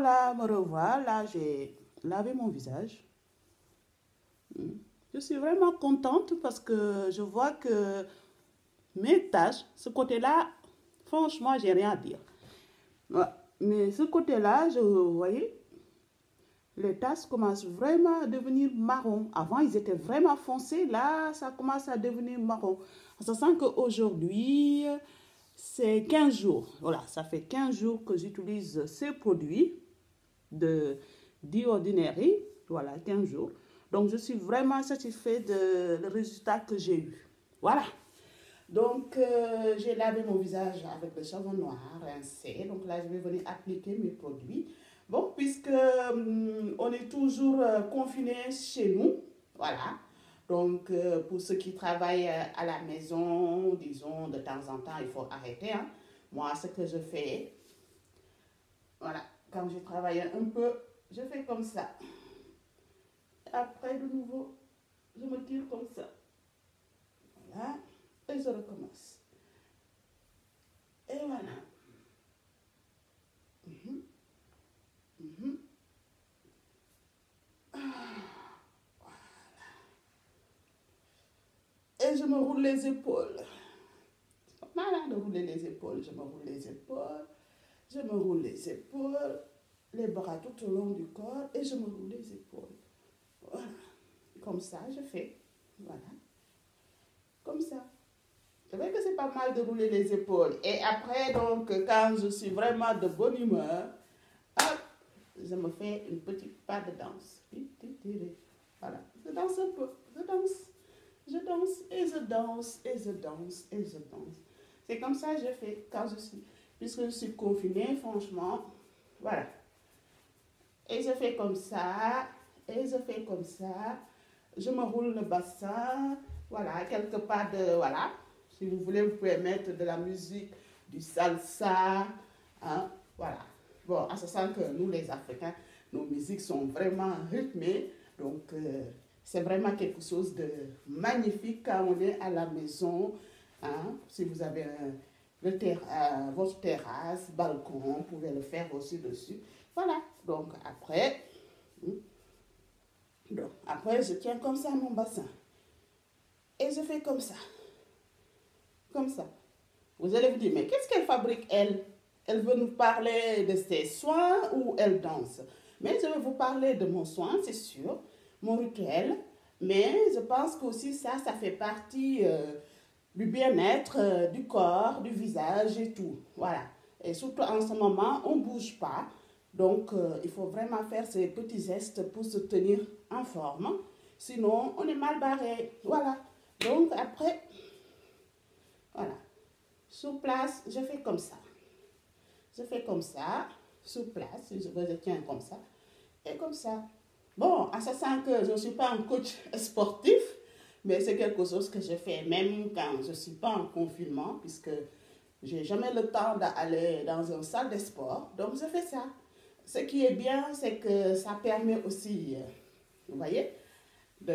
voilà, me revoilà. Là, j'ai lavé mon visage. Hmm. Je suis vraiment contente parce que je vois que mes tâches, ce côté-là, franchement, j'ai rien à dire. Mais ce côté-là, je vous voyez, les tasses commencent vraiment à devenir marron. Avant, ils étaient vraiment foncés. Là, ça commence à devenir marron. Ça sent qu'aujourd'hui, c'est 15 jours. Voilà, ça fait 15 jours que j'utilise ces produits de d'Ordinary. Voilà, 15 jours. Donc, je suis vraiment satisfaite le résultat que j'ai eu. Voilà. Donc, euh, j'ai lavé mon visage avec le savon noir rincé. Donc là, je vais venir appliquer mes produits. Bon, puisque hum, on est toujours euh, confinés chez nous, voilà. Donc, euh, pour ceux qui travaillent euh, à la maison, disons, de temps en temps, il faut arrêter. hein. Moi, ce que je fais, je travaille un peu, je fais comme ça. Après, de nouveau, je me tire comme ça. Voilà. Et je recommence. Et voilà. Mhm. Mhm. Ah. Et je me roule les épaules. C'est pas mal hein, de rouler les épaules. Je me roule les épaules. Je me roule les épaules. Les bras tout au long du corps. Et je me roule les épaules. Voilà. Comme ça, je fais. Voilà. Comme ça. C'est vrai que c'est pas mal de rouler les épaules. Et après, donc, quand je suis vraiment de bonne humeur, hop, je me fais une petite pas de danse. Voilà. Je danse un peu. Je danse. Je danse et je danse et je danse et je danse. C'est comme ça que je fais quand je suis, puisque je suis confinée, franchement. Voilà. Et je fais comme ça, et je fais comme ça. Je me roule le bassin. Voilà, quelque part de. Voilà. Si vous voulez, vous pouvez mettre de la musique, du salsa. Hein, voilà. Bon, à ce sens que nous, les Africains, nos musiques sont vraiment rythmées. Donc, euh, c'est vraiment quelque chose de magnifique quand on est à la maison. Hein, si vous avez un- le terra- euh, votre terrasse, balcon, vous pouvez le faire aussi dessus. Voilà. Donc, après, hmm, donc, après, je tiens comme ça mon bassin. Et je fais comme ça. Comme ça. Vous allez vous dire, mais qu'est-ce qu'elle fabrique, elle? Elle veut nous parler de ses soins ou elle danse? Mais je vais vous parler de mon soin, c'est sûr, mon rituel. Mais je pense que aussi ça, ça fait partie euh, du bien-être euh, du corps, du visage et tout. Voilà. Et surtout en ce moment, on ne bouge pas. Donc, euh, il faut vraiment faire ces petits gestes pour se tenir en forme. Sinon, on est mal barré. Voilà. Donc, après, voilà. Sur place, je fais comme ça. Je fais comme ça. Sur place, je, je tiens comme ça. Et comme ça. Bon, à ce sens que je ne suis pas un coach sportif, mais c'est quelque chose que je fais même quand je ne suis pas en confinement, puisque je n'ai jamais le temps d'aller dans une salle de sport. Donc, je fais ça. Ce qui est bien, c'est que ça permet aussi, euh, vous voyez, de,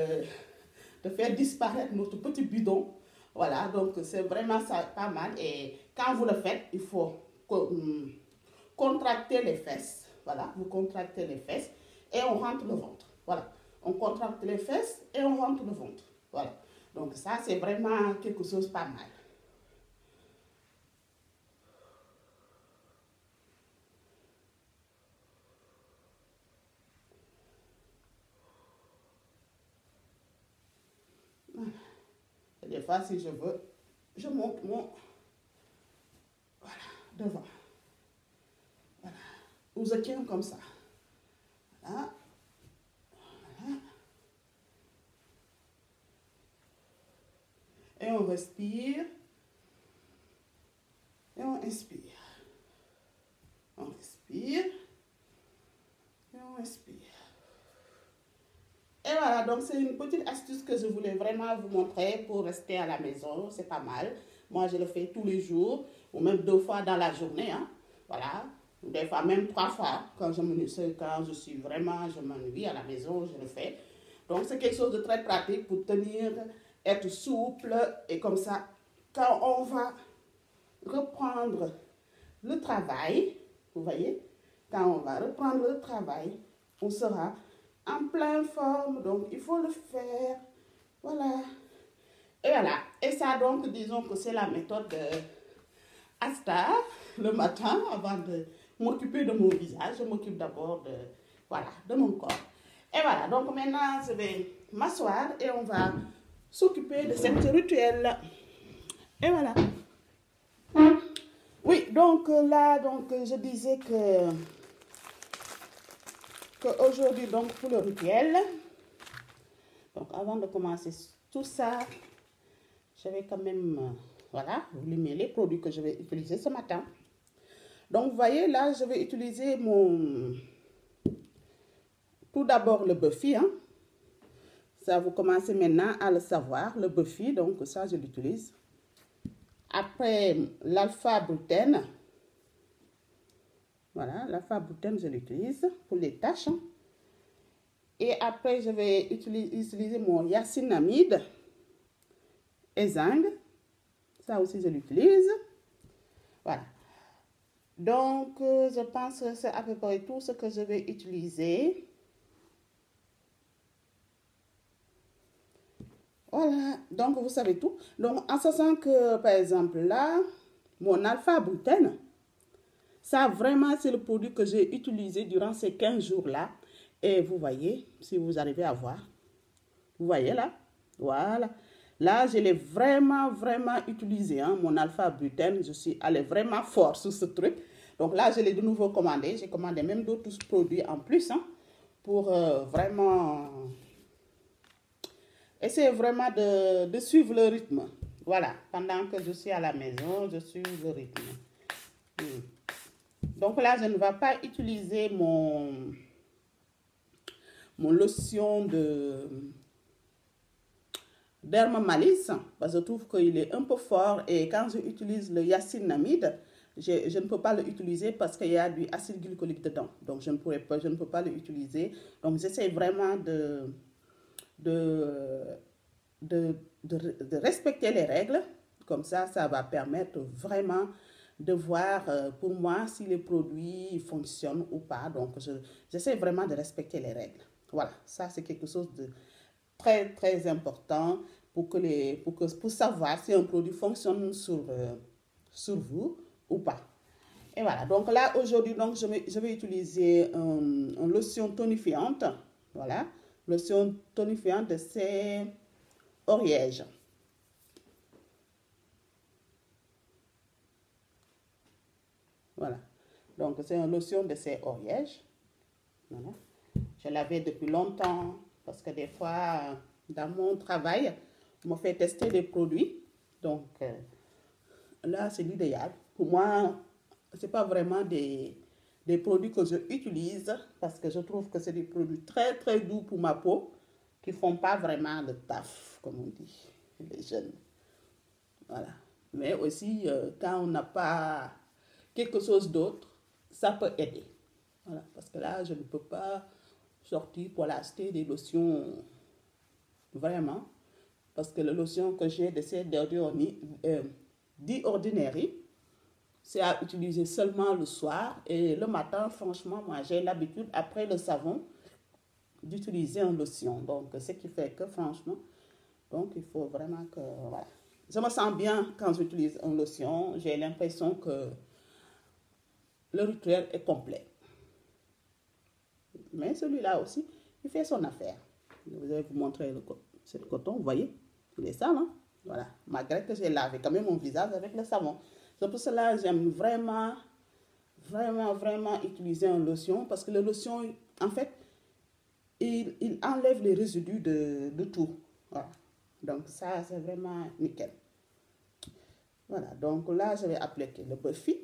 faire disparaître notre petit bidon. Voilà, donc c'est vraiment ça, pas mal. Et quand vous le faites, il faut hum, contracter les fesses. Voilà, vous contractez les fesses et on rentre le ventre. Voilà, on contracte les fesses et on rentre le ventre. Voilà, donc ça, c'est vraiment quelque chose pas mal. Et des si je veux, je monte mon. Voilà, devant. Voilà. Ou comme ça. Voilà. Et on respire. Et on inspire. On respire. Et on inspire. Et voilà, donc c'est une petite astuce que je voulais vraiment vous montrer pour rester à la maison. C'est pas mal. Moi, je le fais tous les jours, ou même deux fois dans la journée. Hein. Voilà. Des fois, même trois fois. Quand je, quand je suis vraiment, je m'ennuie à la maison, je le fais. Donc, c'est quelque chose de très pratique pour tenir, être souple. Et comme ça, quand on va reprendre le travail, vous voyez, quand on va reprendre le travail, on sera en pleine forme. Donc, il faut le faire. Voilà. Et voilà. Et ça, donc, disons que c'est la méthode de Asta le matin avant de m'occuper de mon visage. Je m'occupe d'abord de, voilà, de mon corps. Et voilà. Donc, maintenant, je vais m'asseoir et on va s'occuper de cette rituel. Et voilà. Oui, donc là, donc, je disais que aujourd'hui, donc, pour le rituel, donc avant de commencer tout ça, je vais quand même, euh, voilà, vous limer les produits que je vais utiliser ce matin. Donc, vous voyez, là, je vais utiliser mon, tout d'abord le Buffy, hein. Ça, vous commencez maintenant à le savoir, le Buffy, donc ça, je l'utilise. Après, l'alpha-brutène. Voilà, l'alpha-brutène, je l'utilise pour les tâches. Et après, je vais utiliser, mon yacinamide et zinc. Ça aussi, je l'utilise. Voilà. Donc, euh, je pense que c'est à peu près tout ce que je vais utiliser. Voilà, donc vous savez tout. Donc, en sachant que, par exemple, là, mon alpha-brutène, ça vraiment, c'est le produit que j'ai utilisé durant ces 15 jours-là. Et vous voyez, si vous arrivez à voir, vous voyez là, voilà. Là, je l'ai vraiment, vraiment utilisé, hein, mon alpha-brutène. Je suis allée vraiment fort sur ce truc. Donc là, je l'ai de nouveau commandé. J'ai commandé même d'autres produits en plus hein, pour euh, vraiment essayer vraiment de, de suivre le rythme. Voilà, pendant que je suis à la maison, je suis le rythme. Hmm. Donc là, je ne vais pas utiliser mon, mon lotion de dermamalice parce que je trouve qu'il est un peu fort et quand j'utilise le yacinamide, je, je, ne peux pas l'utiliser parce qu'il y a du acide glycolique dedans. Donc je ne, pourrais pas, je ne peux pas l'utiliser. Donc j'essaie vraiment de, de, de, de, de, respecter les règles. Comme ça, ça va permettre vraiment de voir euh, pour moi si les produits fonctionnent ou pas. Donc j'essaie vraiment de respecter les règles. Voilà, ça c'est quelque chose de très très important pour, que les, pour, que, pour savoir si un produit fonctionne sur, euh, sur vous ou pas. Et voilà, donc là aujourd'hui, je vais, je vais utiliser un, une lotion tonifiante. Voilà, lotion tonifiante, c'est Oriège. Donc c'est une lotion de ces Oriège. Voilà. Je l'avais depuis longtemps parce que des fois, dans mon travail, on me fait tester des produits. Donc euh, là, c'est l'idéal. Pour moi, ce n'est pas vraiment des, des produits que je utilise parce que je trouve que c'est des produits très, très doux pour ma peau qui ne font pas vraiment le taf, comme on dit, les jeunes. Voilà. Mais aussi, euh, quand on n'a pas quelque chose d'autre, ça peut aider. Voilà. Parce que là, je ne peux pas sortir pour acheter des lotions vraiment. Parce que la lotion que j'ai de ces euh, Ordinary, c'est à utiliser seulement le soir. Et le matin, franchement, moi, j'ai l'habitude, après le savon, d'utiliser une lotion. Donc, ce qui fait que, franchement, donc, il faut vraiment que, voilà. Je me sens bien quand j'utilise une lotion. J'ai l'impression que le rituel est complet. Mais celui-là aussi, il fait son affaire. Je vais vous montrer le, coton, vous voyez, il est sale, hein? Voilà. Malgré que j'ai lavé quand même mon visage avec le savon. C'est pour cela que j'aime vraiment, vraiment, vraiment utiliser une lotion parce que la lotion, en fait, il, il enlève les résidus de, de tout. Voilà. Donc ça, c'est vraiment nickel. Voilà, donc là, je vais appliquer le Buffy.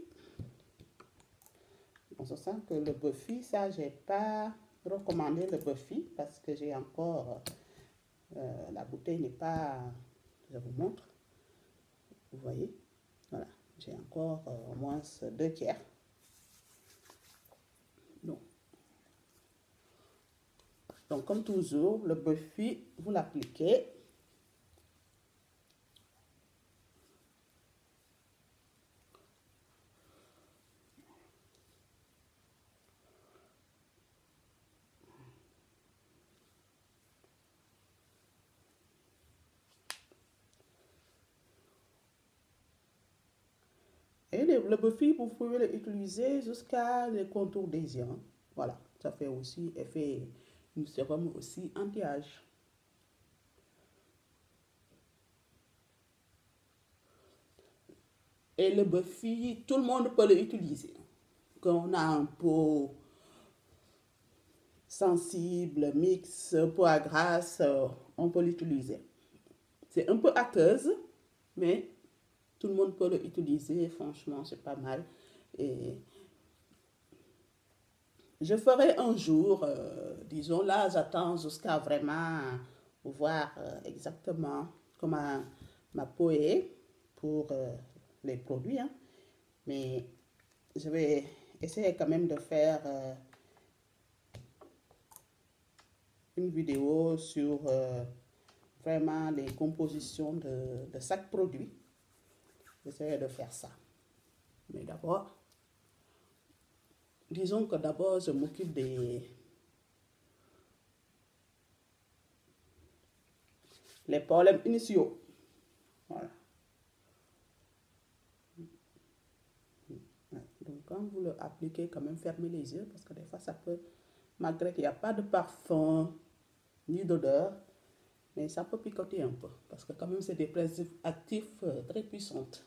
On se sent que le Buffy, ça, je n'ai pas recommandé le Buffy parce que j'ai encore... Euh, la bouteille n'est pas... Je vous montre. Vous voyez? Voilà. J'ai encore euh, au moins deux tiers. Donc, donc comme toujours, le Buffy, vous l'appliquez. Et le, Buffy, vous pouvez l'utiliser jusqu'à les contours des yeux. Voilà, ça fait aussi effet, une sérum aussi anti-âge. Et le Buffy, tout le monde peut l'utiliser. Quand on a un pot sensible, mix, peau à grasse, euh, on peut l'utiliser. C'est un peu aqueuse, mais tout le monde peut l'utiliser. Franchement, c'est pas mal. Et je ferai un jour, euh, disons là, j'attends jusqu'à vraiment voir euh, exactement comment ma peau est pour euh, les produits. hein. Mais je vais essayer quand même de faire une vidéo sur vraiment les compositions de, de chaque produit. J'essaierai de faire ça. Mais d'abord, disons que d'abord, je m'occupe des les problèmes initiaux. Voilà. Donc, quand vous le appliquez, quand même, fermez les yeux parce que des fois, ça peut, malgré qu'il n'y a pas de parfum ni d'odeur, mais ça peut picoter un peu parce que, quand même, c'est des principes actifs euh, très puissantes.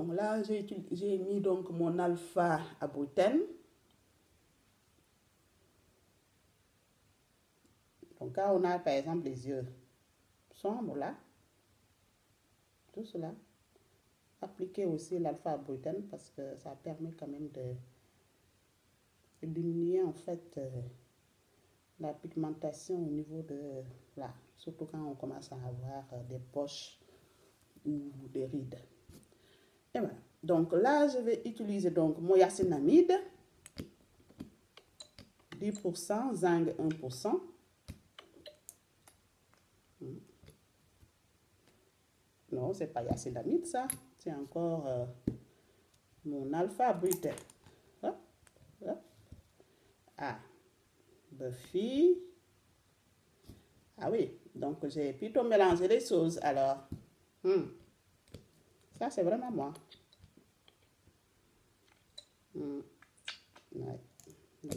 Donc là, j'ai mis donc mon alpha à brutaine. Donc quand on a par exemple les yeux sombres là, tout cela, appliquez aussi l'alpha à brutaine parce que ça permet quand même de, de diminuer en fait euh, la pigmentation au niveau de là, surtout quand on commence à avoir euh, des poches ou des rides. Et voilà. Donc là, je vais utiliser donc mon yacinamide, 10%, zinc 1%. Hmm. Non, c'est pas yacinamide ça, c'est encore euh, mon alpha hop. Ah, Buffy. Ah oui, donc j'ai plutôt mélangé les choses alors. Hmm. Ça, c'est vraiment moi. Donc,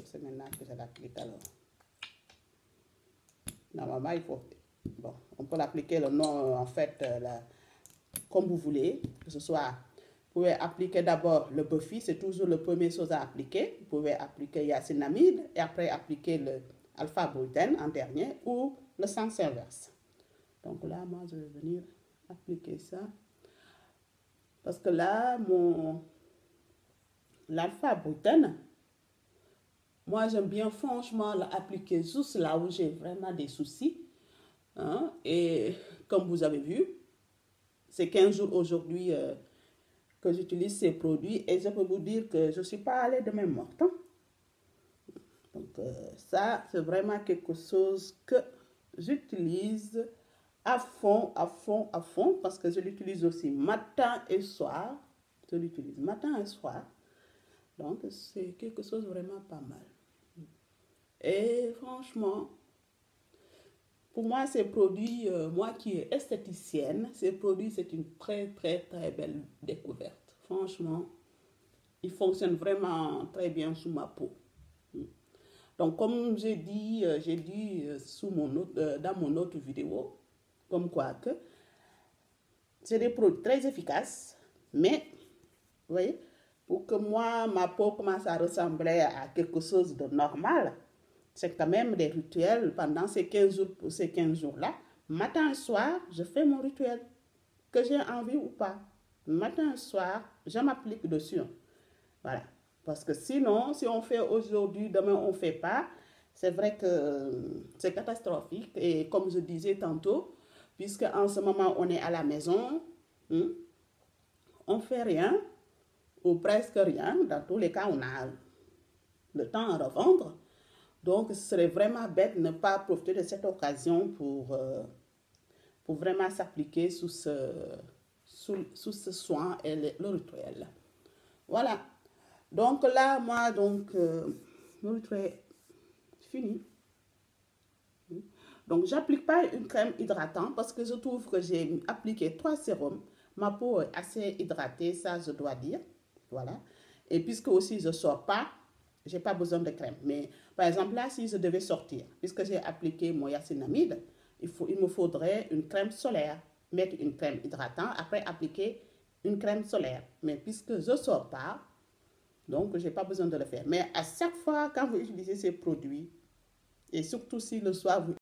c'est maintenant que je l'applique alors. Normalement, il faut. Bon, on peut l'appliquer le nom, en fait, euh, la- comme vous voulez. Que ce soit. Vous pouvez appliquer d'abord le Buffy, c'est toujours la première chose à appliquer. Vous pouvez appliquer yacinamide et après appliquer le alpha brutaine en dernier ou le sens inverse. Donc là, moi, je vais venir appliquer ça. Parce que là, mon l'alpha brutaine, moi j'aime bien franchement l'appliquer juste là où j'ai vraiment des soucis. hein. Et comme vous avez vu, c'est 15 jours aujourd'hui euh, que j'utilise ces produits et je peux vous dire que je ne suis pas allée de même morte. hein. Donc euh, ça, c'est vraiment quelque chose que j'utilise à fond, à fond, à fond, parce que je l'utilise aussi matin et soir. Je l'utilise matin et soir. Donc c'est quelque chose vraiment pas mal. Et franchement, pour moi, ces produits, euh, moi qui est esthéticienne, ces produits, c'est une très, très, très belle découverte. Franchement, ils fonctionnent vraiment très bien sous ma peau. Donc, comme j'ai dit, euh, j'ai dit euh, sous mon autre- dans mon autre vidéo, comme quoi que c'est des produits très efficaces, mais, vous voyez, pour que moi, ma peau commence à ressembler à quelque chose de normal, c'est quand même des rituels pendant ces 15 jours, ces 15 jours-là. Matin et soir, je fais mon rituel, que j'ai envie ou pas. Matin et soir, je m'applique dessus. Voilà. Parce que sinon, si on fait aujourd'hui, demain on ne fait pas, c'est vrai que euh, c'est catastrophique. Et comme je disais tantôt, puisque en ce moment on est à la maison, hein, on ne fait rien, ou presque rien. Dans tous les cas, on a le temps à revendre. Donc, ce serait vraiment bête de ne pas profiter de cette occasion pour, euh, pour vraiment s'appliquer sous ce, sous, ce soin et le, le rituel. Voilà. Donc là, moi, donc, euh, mon trait fini. Donc, j'applique pas une crème hydratante parce que je trouve que j'ai appliqué trois sérums. Ma peau est assez hydratée, ça je dois dire. Voilà. Et puisque aussi je ne sors pas, j'ai pas besoin de crème. Mais par exemple, là, si je devais sortir, puisque j'ai appliqué mon yacinamide, il, faut, il me faudrait une crème solaire. Mettre une crème hydratante, après appliquer une crème solaire. Mais puisque je ne sors pas, donc je n'ai pas besoin de le faire. Mais à chaque fois, quand vous utilisez ces produits, et surtout si le soir vous